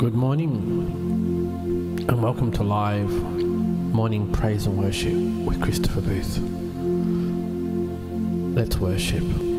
Good morning and welcome to live morning praise and worship with Christopher Booth. Let's worship.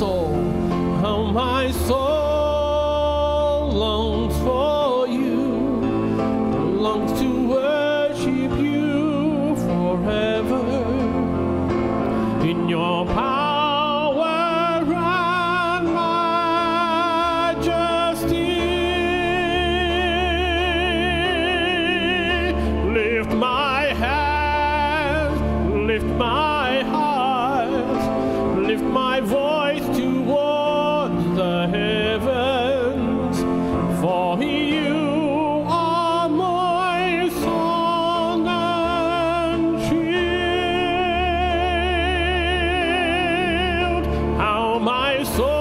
soul, how my soul longs for. Alisson!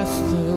bless the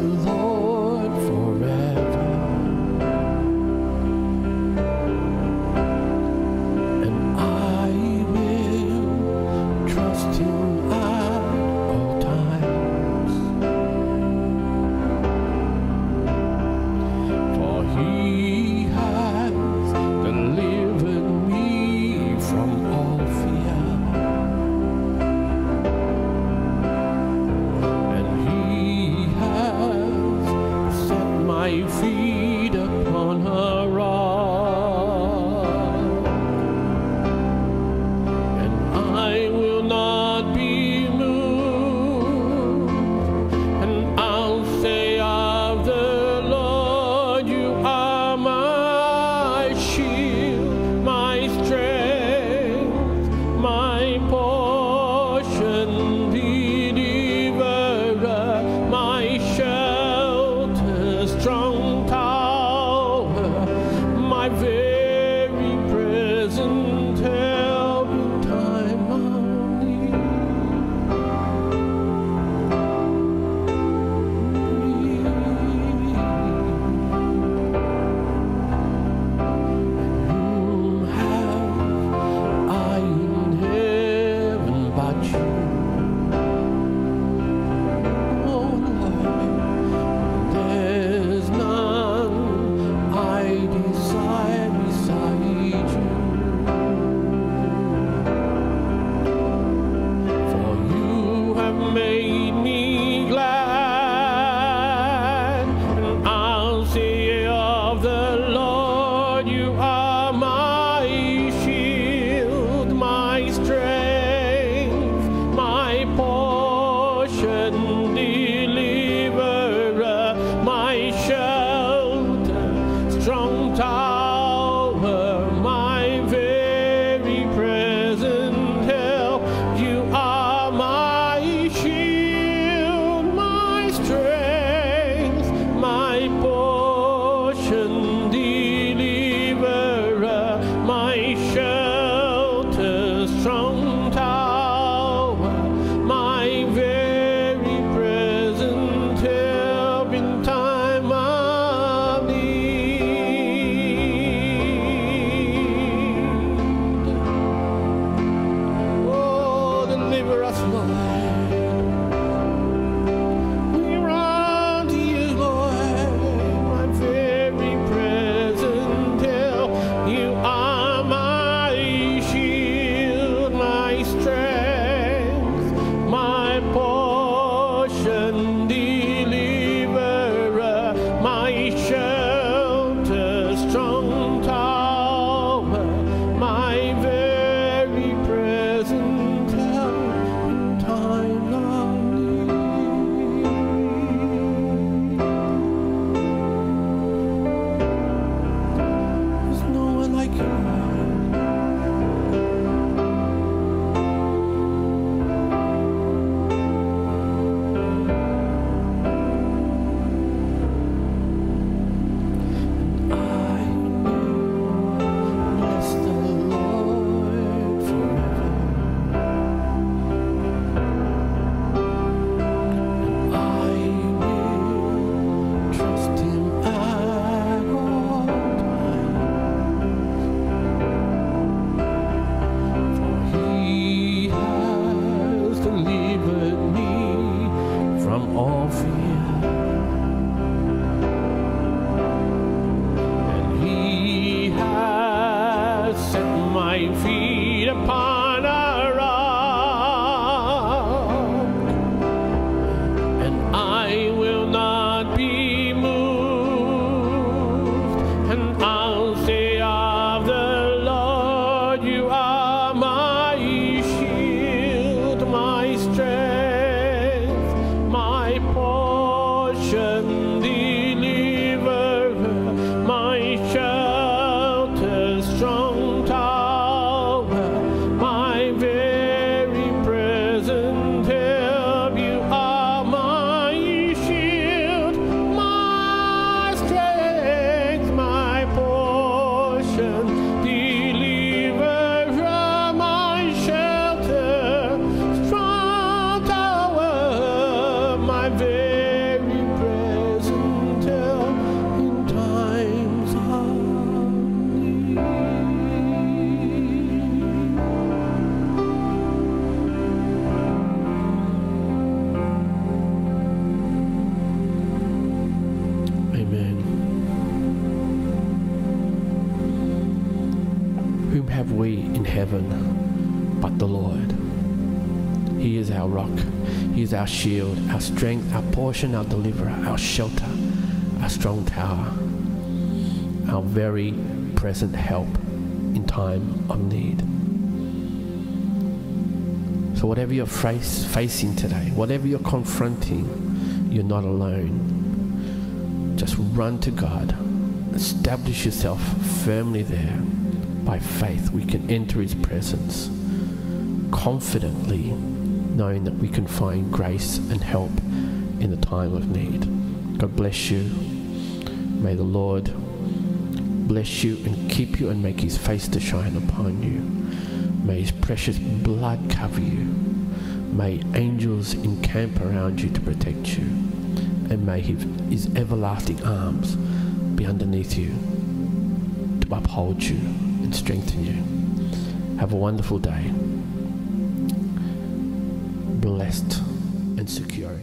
and he has set my feet upon a ram I will not be moved and I but the Lord? He is our rock. He is our shield, our strength, our portion, our deliverer, our shelter, our strong tower, our very present help in time of need. So, whatever you're face, facing today, whatever you're confronting, you're not alone. Just run to God, establish yourself firmly there. By faith, we can enter His presence confidently, knowing that we can find grace and help in the time of need. God bless you. May the Lord bless you and keep you and make His face to shine upon you. May His precious blood cover you. May angels encamp around you to protect you. And may His, everlasting arms be underneath you to uphold you and strengthen you. Have a wonderful day. Blessed and secure.